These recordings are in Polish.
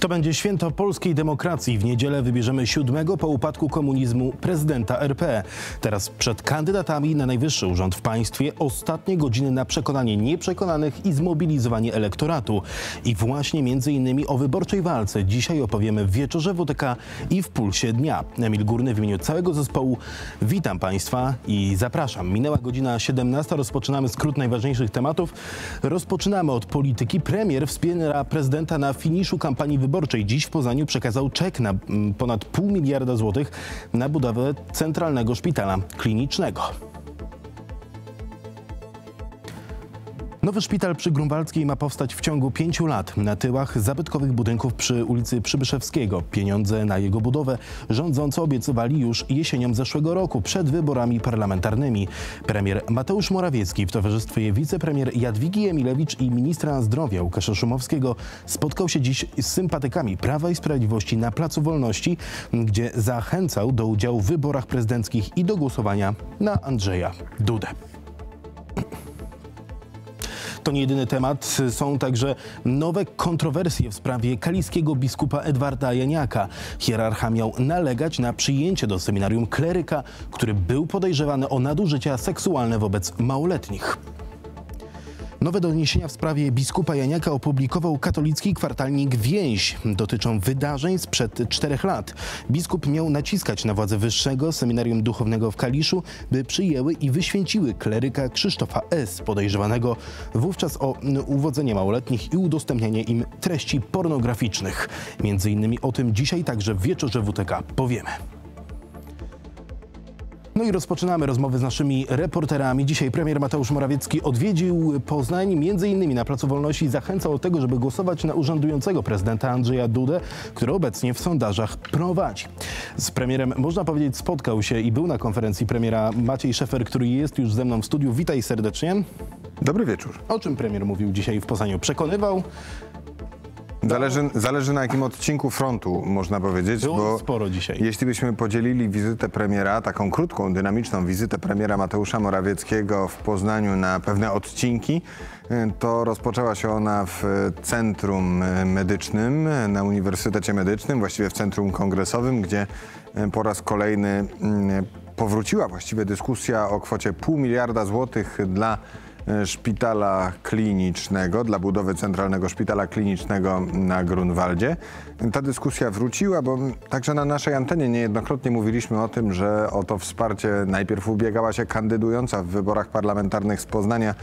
To będzie święto polskiej demokracji. W niedzielę wybierzemy siódmego po upadku komunizmu prezydenta RP. Teraz przed kandydatami na najwyższy urząd w państwie ostatnie godziny na przekonanie nieprzekonanych i zmobilizowanie elektoratu. I właśnie między innymi o wyborczej walce dzisiaj opowiemy w wieczorze WTK i w Pulsie Dnia. Emil Górny w imieniu całego zespołu witam Państwa i zapraszam. Minęła godzina 17, rozpoczynamy skrót najważniejszych tematów. Rozpoczynamy od polityki. Premier wspiera prezydenta na finiszu kampanii wyborczej. Dziś w Poznaniu przekazał czek na mm, ponad pół miliarda złotych na budowę centralnego szpitala klinicznego. Nowy szpital przy Grunwaldzkiej ma powstać w ciągu pięciu lat na tyłach zabytkowych budynków przy ulicy Przybyszewskiego. Pieniądze na jego budowę rządzący obiecywali już jesienią zeszłego roku przed wyborami parlamentarnymi. Premier Mateusz Morawiecki w towarzystwie wicepremier Jadwigi Emilewicz i ministra zdrowia Łukasza Szumowskiego spotkał się dziś z sympatykami Prawa i Sprawiedliwości na Placu Wolności, gdzie zachęcał do udziału w wyborach prezydenckich i do głosowania na Andrzeja Dudę. To nie jedyny temat. Są także nowe kontrowersje w sprawie kaliskiego biskupa Edwarda Janiaka. Hierarcha miał nalegać na przyjęcie do seminarium kleryka, który był podejrzewany o nadużycia seksualne wobec małoletnich. Nowe doniesienia w sprawie biskupa Janiaka opublikował katolicki kwartalnik Więź. Dotyczą wydarzeń sprzed czterech lat. Biskup miał naciskać na władze wyższego seminarium duchownego w Kaliszu, by przyjęły i wyświęciły kleryka Krzysztofa S., podejrzewanego wówczas o uwodzenie małoletnich i udostępnianie im treści pornograficznych. Między innymi o tym dzisiaj także w wieczorze WTK powiemy. No i rozpoczynamy rozmowy z naszymi reporterami. Dzisiaj premier Mateusz Morawiecki odwiedził Poznań, między innymi na Placu Wolności i zachęcał do tego, żeby głosować na urzędującego prezydenta Andrzeja Dudę, który obecnie w sondażach prowadzi. Z premierem, można powiedzieć, spotkał się i był na konferencji premiera Maciej Szefer, który jest już ze mną w studiu. Witaj serdecznie. Dobry wieczór. O czym premier mówił dzisiaj w Poznaniu? Przekonywał, Zależy, zależy na jakim odcinku frontu, można powiedzieć, Było bo sporo dzisiaj. jeśli byśmy podzielili wizytę premiera, taką krótką, dynamiczną wizytę premiera Mateusza Morawieckiego w Poznaniu na pewne odcinki, y, to rozpoczęła się ona w centrum y, medycznym, na Uniwersytecie Medycznym, właściwie w centrum kongresowym, gdzie y, po raz kolejny powróciła właściwie dyskusja o kwocie pół miliarda złotych dla szpitala klinicznego, dla budowy centralnego szpitala klinicznego na Grunwaldzie. Ta dyskusja wróciła, bo także na naszej antenie niejednokrotnie mówiliśmy o tym, że o to wsparcie najpierw ubiegała się kandydująca w wyborach parlamentarnych z Poznania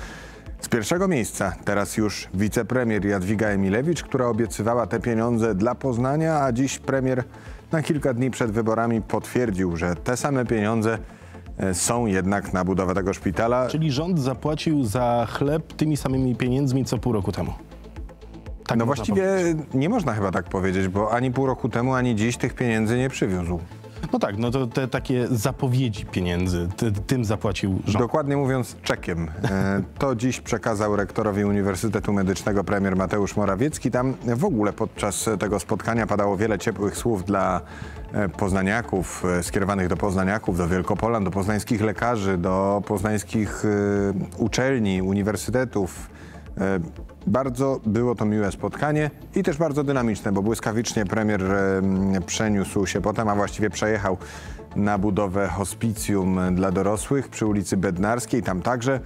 z pierwszego miejsca teraz już wicepremier Jadwiga Emilewicz, która obiecywała te pieniądze dla Poznania, a dziś premier na kilka dni przed wyborami potwierdził, że te same pieniądze e, są jednak na budowę tego szpitala. Czyli rząd zapłacił za chleb tymi samymi pieniędzmi co pół roku temu. Tak No właściwie powiedzieć. nie można chyba tak powiedzieć, bo ani pół roku temu, ani dziś tych pieniędzy nie przywiózł. No tak, no to te takie zapowiedzi pieniędzy, ty, tym zapłacił rząd. Dokładnie mówiąc czekiem. E, To dziś przekazał rektorowi Uniwersytetu Medycznego premier Mateusz Morawiecki. Tam w ogóle podczas tego spotkania padało wiele ciepłych słów dla e, poznaniaków, e, skierowanych do poznaniaków, do Wielkopolan, do poznańskich lekarzy, do poznańskich uczelni, uniwersytetów. E, Bardzo było to miłe spotkanie i też bardzo dynamiczne, bo błyskawicznie premier e, przeniósł się potem, a właściwie przejechał na budowę hospicjum dla dorosłych przy ulicy Bednarskiej. Tam także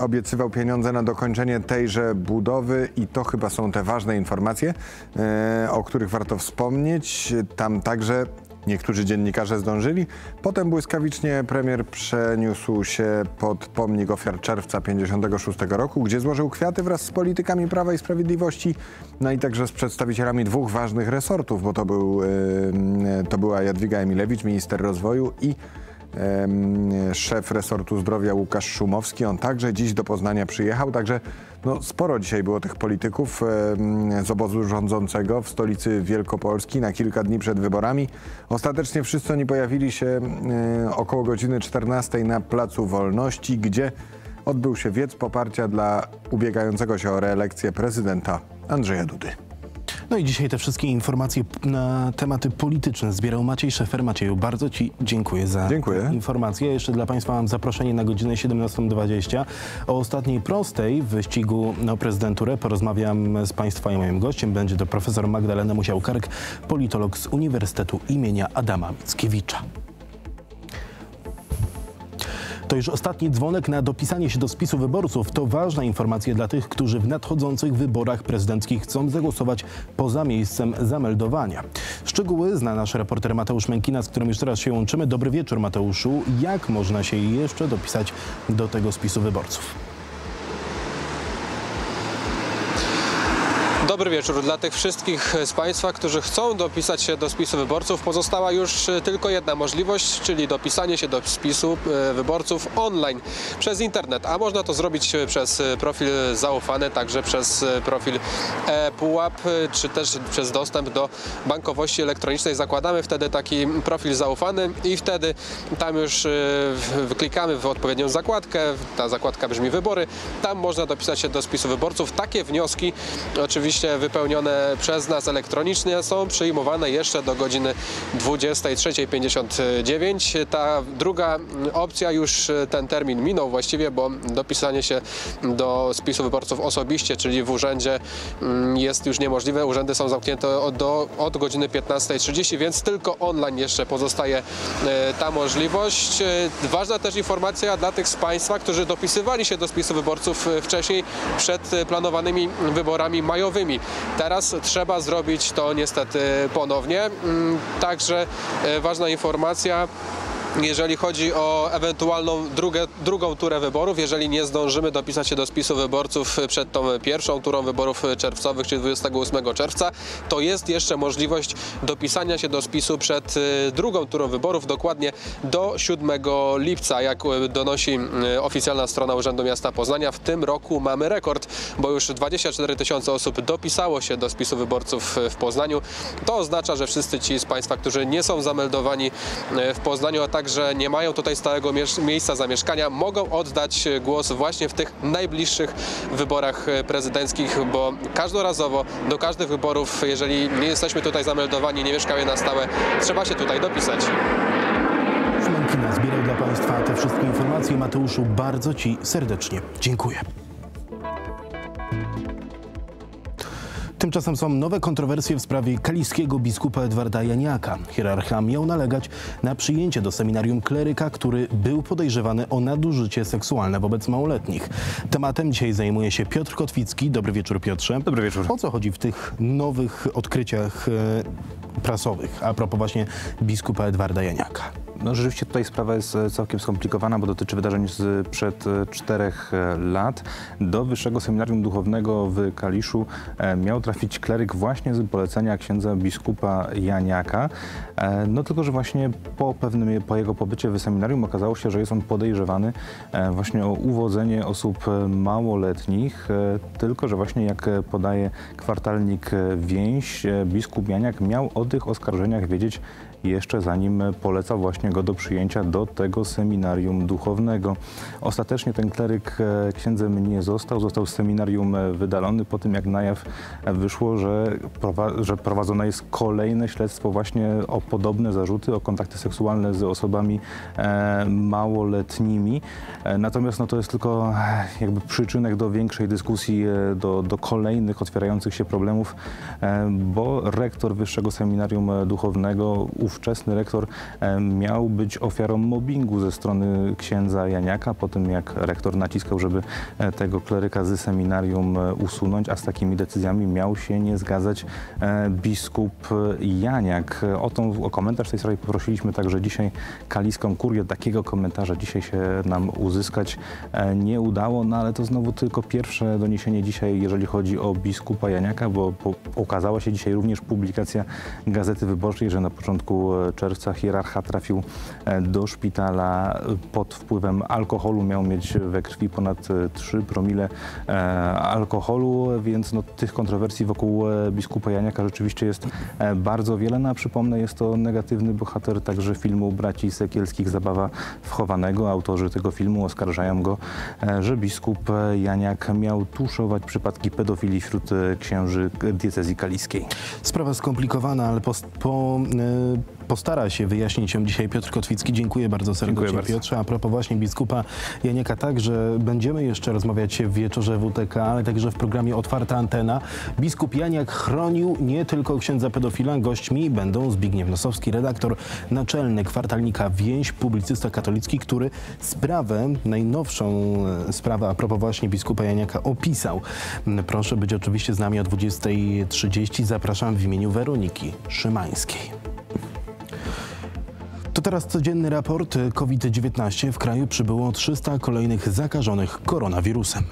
obiecywał pieniądze na dokończenie tejże budowy i to chyba są te ważne informacje, e, o których warto wspomnieć. Tam także Niektórzy dziennikarze zdążyli. Potem błyskawicznie premier przeniósł się pod pomnik ofiar czerwca 56 roku, gdzie złożył kwiaty wraz z politykami Prawa i Sprawiedliwości, no i także z przedstawicielami dwóch ważnych resortów, bo to, był, to była Jadwiga Emilewicz, minister rozwoju i szef resortu zdrowia Łukasz Szumowski. On także dziś do Poznania przyjechał, także no, sporo dzisiaj było tych polityków z obozu rządzącego w stolicy Wielkopolski na kilka dni przed wyborami. Ostatecznie wszyscy oni pojawili się około godziny 14 na Placu Wolności, gdzie odbył się wiec poparcia dla ubiegającego się o reelekcję prezydenta Andrzeja Dudy. No i dzisiaj te wszystkie informacje na tematy polityczne zbierał Maciej Szefer. Macieju, bardzo Ci dziękuję za Dziękuję. informacje. Jeszcze dla Państwa mam zaproszenie na godzinę 17.20. O ostatniej prostej w wyścigu na prezydenturę porozmawiam z Państwa i moim gościem. Będzie to profesor Magdalena Musiałkarek, politolog z Uniwersytetu imienia Adama Mickiewicza. To już ostatni dzwonek na dopisanie się do spisu wyborców. To ważna informacja dla tych, którzy w nadchodzących wyborach prezydenckich chcą zagłosować poza miejscem zameldowania. Szczegóły zna nasz reporter Mateusz Mękina, z którym już teraz się łączymy. Dobry wieczór Mateuszu. Jak można się jeszcze dopisać do tego spisu wyborców? Dobry wieczór. Dla tych wszystkich z Państwa, którzy chcą dopisać się do spisu wyborców, pozostała już tylko jedna możliwość, czyli dopisanie się do spisu e, wyborców online przez internet. A można to zrobić przez profil zaufany, także przez profil e-Pułap, czy też przez dostęp do bankowości elektronicznej. Zakładamy wtedy taki profil zaufany i wtedy tam już e, wyklikamy w odpowiednią zakładkę. Ta zakładka brzmi wybory. Tam można dopisać się do spisu wyborców. Takie wnioski oczywiście wypełnione przez nas elektronicznie są przyjmowane jeszcze do godziny 23.59. Ta druga opcja już ten termin minął właściwie, bo dopisanie się do spisu wyborców osobiście, czyli w urzędzie mm, jest już niemożliwe. Urzędy są zamknięte od, do, od godziny 15.30, więc tylko online jeszcze pozostaje e, ta możliwość. E, ważna też informacja dla tych z Państwa, którzy dopisywali się do spisu wyborców e, wcześniej przed planowanymi wyborami majowymi. Teraz trzeba zrobić to niestety ponownie. Mm, także e, ważna informacja jeżeli chodzi o ewentualną drugę, drugą turę wyborów, jeżeli nie zdążymy dopisać się do spisu wyborców przed tą pierwszą turą wyborów czerwcowych, czyli 28 czerwca, to jest jeszcze możliwość dopisania się do spisu przed y, drugą turą wyborów, dokładnie do 7 lipca, jak y, donosi y, oficjalna strona Urzędu Miasta Poznania. W tym roku mamy rekord, bo już 24 tysiące osób dopisało się do spisu wyborców w Poznaniu. To oznacza, że wszyscy ci z Państwa, którzy nie są zameldowani w Poznaniu, a tak także nie mają tutaj stałego miejsca zamieszkania, mogą oddać głos właśnie w tych najbliższych wyborach prezydenckich, bo każdorazowo do każdych wyborów, jeżeli nie jesteśmy tutaj zameldowani, nie mieszkamy na stałe, trzeba się tutaj dopisać. Mękina zbierał dla Państwa te wszystkie informacje. Mateuszu, bardzo Ci serdecznie dziękuję. Tymczasem są nowe kontrowersje w sprawie kaliskiego biskupa Edwarda Janiaka. Hierarcha miał nalegać na przyjęcie do seminarium kleryka, który był podejrzewany o nadużycie seksualne wobec małoletnich. Tematem dzisiaj zajmuje się Piotr Kotwicki. Dobry wieczór Piotrze. Dobry wieczór. O co chodzi w tych nowych odkryciach e, prasowych a propos właśnie biskupa Edwarda Janiaka? No rzeczywiście tutaj sprawa jest e, całkiem skomplikowana, bo dotyczy wydarzeń sprzed e, czterech e, lat. Do Wyższego Seminarium Duchownego w Kaliszu miał trafić kleryk właśnie z polecenia księdza biskupa Janiaka. No tylko, że właśnie po pewnym, po jego pobycie w seminarium okazało się, że jest on podejrzewany właśnie o uwodzenie osób małoletnich, tylko, że właśnie jak podaje kwartalnik Więź, biskup Janiak miał o tych oskarżeniach wiedzieć jeszcze zanim polecał właśnie go do przyjęcia do tego seminarium duchownego. Ostatecznie ten kleryk e, księdzem nie został, został z seminarium e, wydalony po tym jak na jaw wyszło, że, że prowadzone jest kolejne śledztwo właśnie o podobne zarzuty, o kontakty seksualne z osobami e, małoletnimi. Natomiast no, to jest tylko jakby przyczynek do większej dyskusji, do, do kolejnych otwierających się problemów, bo rektor Wyższego Seminarium Duchownego ówczesny rektor e, miał być ofiarą mobbingu ze strony księdza Janiaka, po tym jak rektor naciskał, żeby e, tego kleryka z seminarium e, usunąć, a z takimi decyzjami miał się nie zgadzać biskup Janiak. O, tą, o komentarz tej sprawie poprosiliśmy także dzisiaj kaliską kurię. Takiego komentarza dzisiaj się nam uzyskać nie udało, no ale to znowu tylko pierwsze doniesienie dzisiaj, jeżeli chodzi o biskupa Janiaka, bo po, ukazała się dzisiaj również publikacja Gazety Wyborczej, że na początku czerwca hierarcha trafił e, do szpitala pod wpływem alkoholu. Miał mieć we krwi ponad 3 promile e, alkoholu, więc no, tych kontrowersji wokół e, biskupa Janiaka rzeczywiście jest bardzo wiele. No, a przypomnę, jest to negatywny bohater także filmu Braci Sekielskich Zabawa wchowanego. Autorzy tego filmu oskarżają go, że biskup Janiak miał tuszować przypadki pedofilii wśród księży diecezji kaliskiej. Sprawa skomplikowana, ale po, y, postara się wyjaśnić ją dzisiaj Piotr Kotwicki. Dziękuję bardzo serdecznie Dziękuję bardzo. Piotrze. A propos właśnie biskupa Janiaka, także będziemy jeszcze rozmawiać w wieczorze WTK, ale także w programie Otwarta Antena. Biskup Janiak chronił nie tylko księdza pedofila. Gośćmi będą Zbigniew Nosowski, redaktor naczelny kwartalnika Więź, publicysta katolicki, który sprawę, najnowszą e, sprawę a propos właśnie biskupa Janiaka opisał. Mm, Proszę być oczywiście z nami o 20.30. Zapraszam w imieniu Weroniki Szymańskiej. To teraz codzienny raport COVID-19. W kraju przybyło 300 kolejnych zakażonych koronawirusem.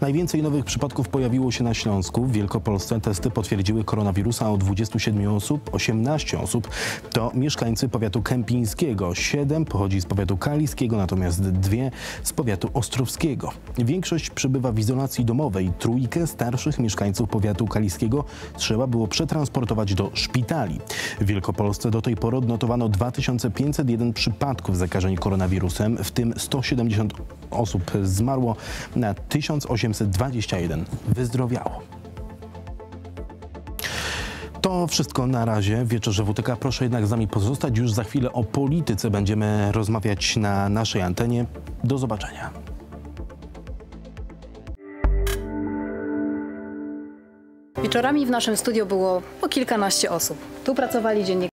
Najwięcej nowych przypadków pojawiło się na Śląsku. W Wielkopolsce testy potwierdziły koronawirusa u 27 osób. 18 osób to mieszkańcy powiatu kępińskiego. 7 pochodzi z powiatu kaliskiego, natomiast dwie z powiatu ostrowskiego. Większość przebywa w izolacji domowej. Trójkę starszych mieszkańców powiatu kaliskiego trzeba było przetransportować do szpitali. W Wielkopolsce do tej pory odnotowano 2501 przypadków zakażeń koronawirusem, w tym 170 osób zmarło, na 1821 wyzdrowiało. To wszystko na razie wieczorze WTK. Proszę jednak z nami pozostać. Już za chwilę o polityce będziemy rozmawiać na naszej antenie. Do zobaczenia. Wieczorami w naszym studio było po kilkanaście osób. Tu pracowali dziennikarze.